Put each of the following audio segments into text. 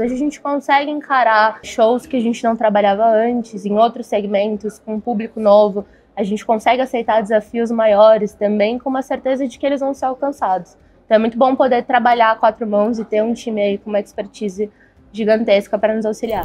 Hoje a gente consegue encarar shows que a gente não trabalhava antes, em outros segmentos, com um público novo. A gente consegue aceitar desafios maiores também, com uma certeza de que eles vão ser alcançados. Então é muito bom poder trabalhar a quatro mãos e ter um time aí com uma expertise gigantesca para nos auxiliar.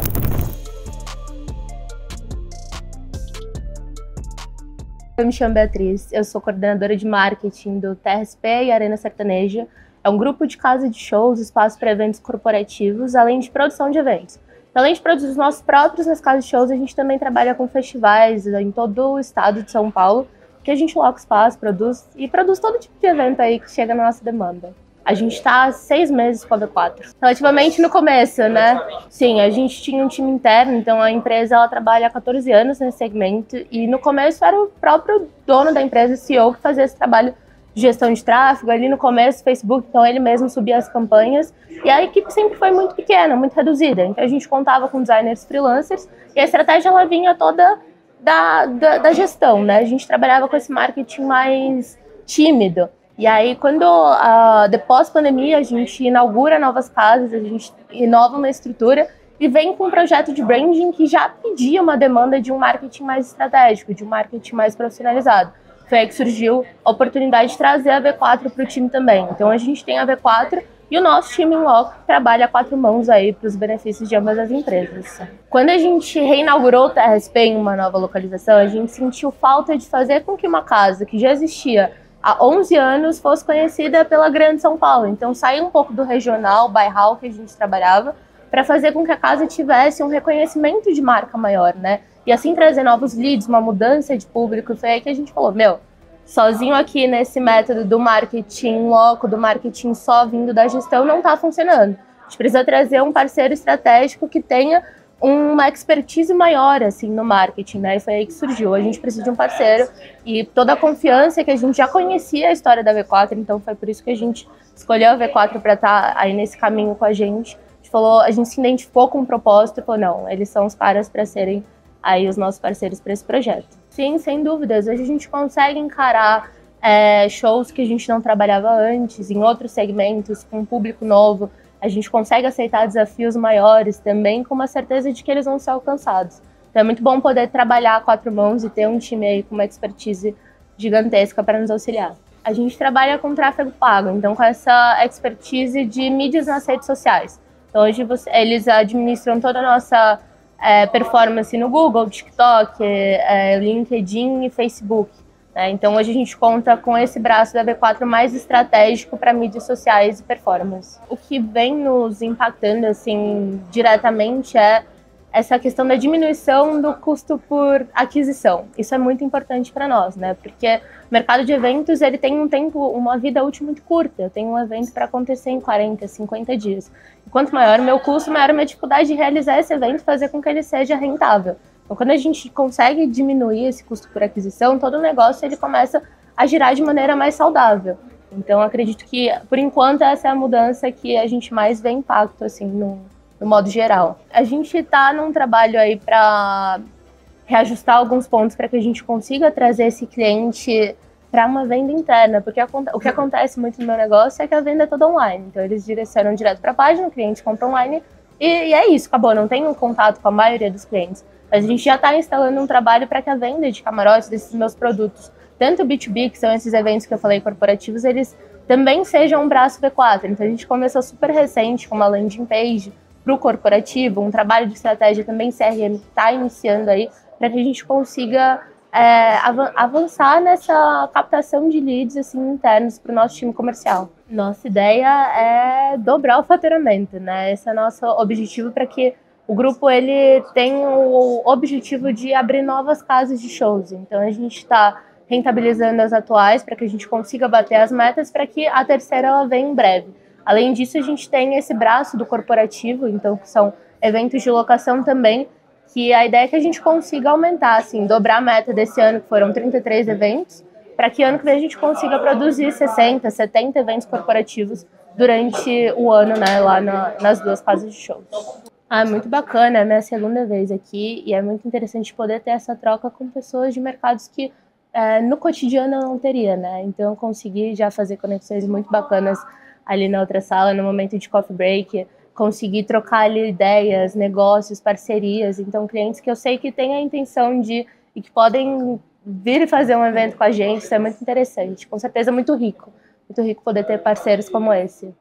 Eu me chamo Beatriz, eu sou coordenadora de marketing do TRSP e Arena Sertaneja, é um grupo de casa de shows, espaço para eventos corporativos, além de produção de eventos. Além de produzir os nossos próprios nas casas de shows, a gente também trabalha com festivais em todo o estado de São Paulo, que a gente loca espaço, produz e produz todo tipo de evento aí que chega na nossa demanda. A gente está seis meses com a V4. Relativamente no começo, né? Sim, a gente tinha um time interno, então a empresa ela trabalha há 14 anos nesse segmento e no começo era o próprio dono da empresa, CEO, que fazia esse trabalho gestão de tráfego, ali no começo, Facebook, então ele mesmo subia as campanhas, e a equipe sempre foi muito pequena, muito reduzida, então a gente contava com designers freelancers, e a estratégia ela vinha toda da, da, da gestão, né? A gente trabalhava com esse marketing mais tímido, e aí quando, uh, depois pandemia, a gente inaugura novas casas, a gente inova uma estrutura, e vem com um projeto de branding que já pedia uma demanda de um marketing mais estratégico, de um marketing mais profissionalizado foi aí que surgiu a oportunidade de trazer a V4 para o time também. Então a gente tem a V4 e o nosso time em loco trabalha a quatro mãos aí para os benefícios de ambas as empresas. Quando a gente reinaugurou o TRSP em uma nova localização, a gente sentiu falta de fazer com que uma casa que já existia há 11 anos fosse conhecida pela Grande São Paulo. Então sair um pouco do regional, bairral que a gente trabalhava, para fazer com que a casa tivesse um reconhecimento de marca maior, né? E assim trazer novos leads, uma mudança de público. Foi aí que a gente falou: meu, sozinho aqui nesse método do marketing loco, do marketing só vindo da gestão, não está funcionando. A gente precisa trazer um parceiro estratégico que tenha uma expertise maior assim no marketing, né? E foi aí que surgiu. A gente precisa de um parceiro e toda a confiança que a gente já conhecia a história da V4, então foi por isso que a gente escolheu a V4 para estar tá aí nesse caminho com a gente. A gente falou, a gente se identificou com um propósito falou, não, eles são os caras para serem aí os nossos parceiros para esse projeto. Sim, sem dúvidas. Hoje a gente consegue encarar é, shows que a gente não trabalhava antes, em outros segmentos, com um público novo. A gente consegue aceitar desafios maiores também, com uma certeza de que eles vão ser alcançados. Então é muito bom poder trabalhar a quatro mãos e ter um time aí com uma expertise gigantesca para nos auxiliar. A gente trabalha com tráfego pago, então com essa expertise de mídias nas redes sociais. Então hoje você, eles administram toda a nossa é, performance no Google, TikTok, é, LinkedIn e Facebook. Né? Então hoje a gente conta com esse braço da B4 mais estratégico para mídias sociais e performance. O que vem nos impactando assim diretamente é essa questão da diminuição do custo por aquisição. Isso é muito importante para nós, né? Porque o mercado de eventos ele tem um tempo, uma vida útil muito curta. Eu tenho um evento para acontecer em 40, 50 dias. Quanto maior o meu custo, maior a minha dificuldade de realizar esse evento fazer com que ele seja rentável. Então, quando a gente consegue diminuir esse custo por aquisição, todo o negócio ele começa a girar de maneira mais saudável. Então, acredito que, por enquanto, essa é a mudança que a gente mais vê impacto assim no, no modo geral. A gente está num trabalho aí para reajustar alguns pontos para que a gente consiga trazer esse cliente para uma venda interna, porque o que acontece muito no meu negócio é que a venda é toda online. Então eles direcionam direto para a página, o cliente compra online e, e, é isso, acabou. Não tem um contato com a maioria dos clientes. Mas a gente já está instalando um trabalho para que a venda de camarotes desses meus produtos, tanto o B2B, que são esses eventos que eu falei corporativos, eles também sejam um braço V4. Então a gente começou super recente com uma landing page para o corporativo, um trabalho de estratégia também CRM está iniciando aí, para que a gente consiga é, avançar nessa captação de leads assim, internos para o nosso time comercial. Nossa ideia é dobrar o faturamento, né? Esse é o nosso objetivo para que o grupo ele tenha o objetivo de abrir novas casas de shows. Então a gente está rentabilizando as atuais para que a gente consiga bater as metas para que a terceira ela venha em breve. Além disso, a gente tem esse braço do corporativo, então que são eventos de locação também, que a ideia é que a gente consiga aumentar, assim, dobrar a meta desse ano, que foram 33 eventos, para que ano que vem a gente consiga produzir 60, 70 eventos corporativos durante o ano, né, lá na, nas duas casas de shows. Ah, muito bacana, é minha segunda vez aqui e é muito interessante poder ter essa troca com pessoas de mercados que é, no cotidiano eu não teria, né? Então eu consegui já fazer conexões muito bacanas ali na outra sala, no momento de coffee break, conseguir trocar ali ideias, negócios, parcerias. Então, clientes que eu sei que têm a intenção de e que podem vir fazer um evento com a gente, isso é muito interessante. Com certeza, muito rico. Muito rico poder ter parceiros como esse.